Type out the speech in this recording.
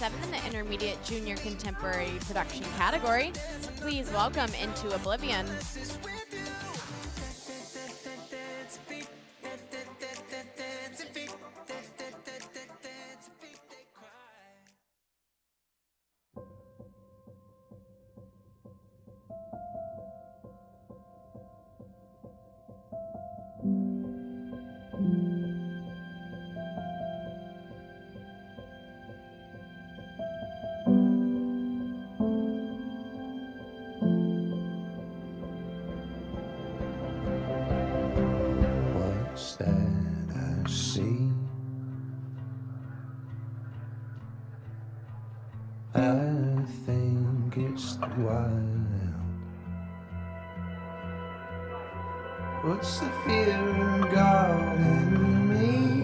seventh in the intermediate junior contemporary production category. Please welcome Into Oblivion. That I see? I think it's wild. What's the fear of God in me?